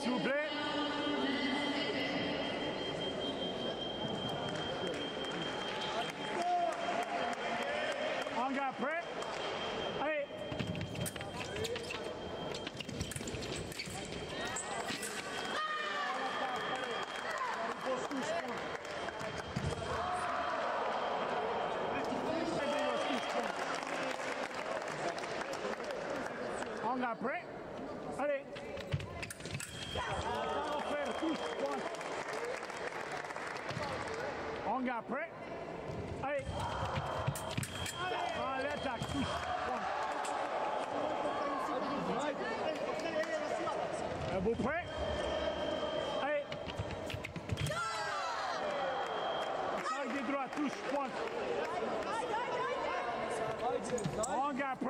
s'il vous plaît. Hangar prêt. Allez. Hangar prêt. Allez. En garde prêt. Allez. Allez, attaque, touche. Euh, Vous prêts Allez. Attaque des droits, touche, point. En garde prêt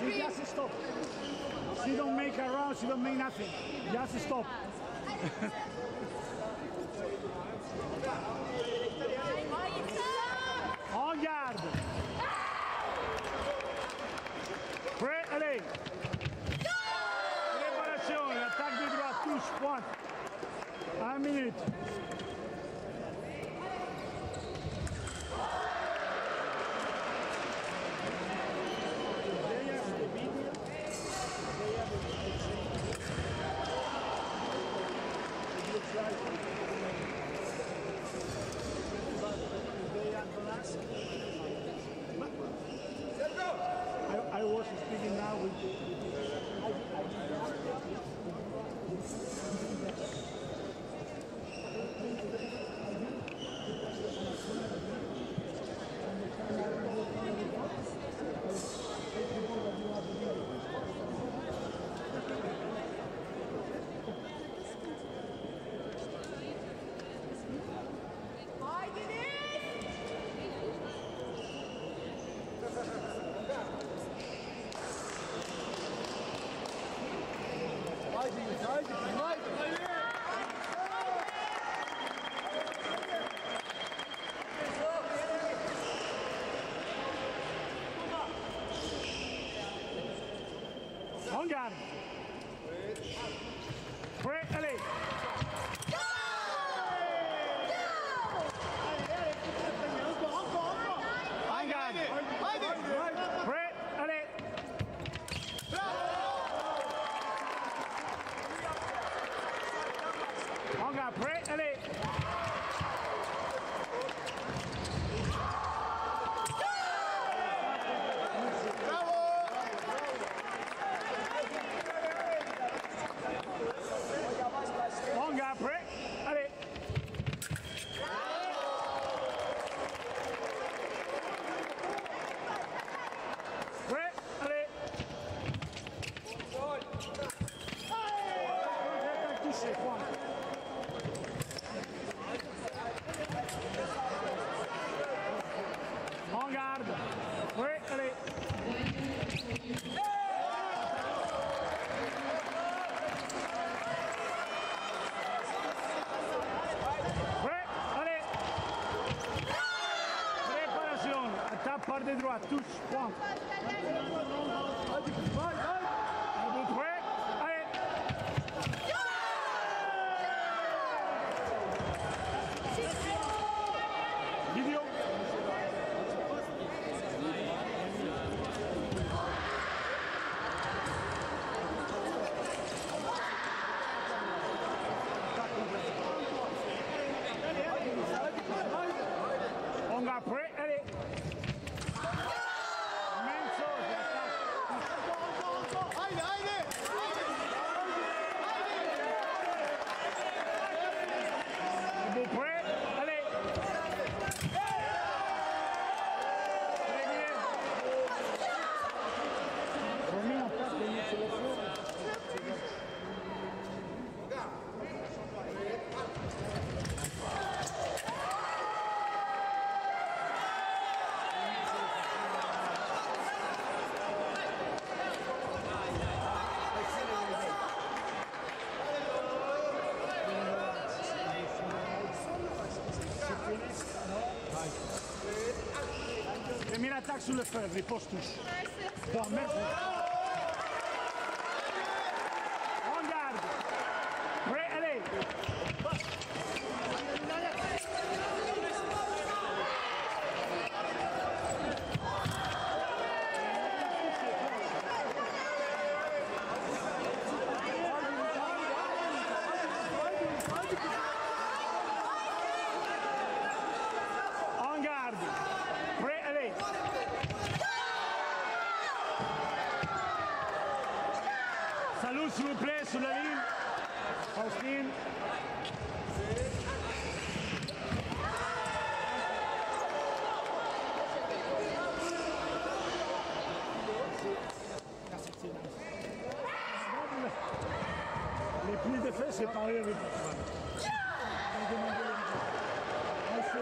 She just stop. She don't make a round. She don't make nothing. Just stop. Was speaking now with Garde. Prêt Allez. tá par de droite, touche, point. Τι θα κάνουμε σε όλε. séparé avec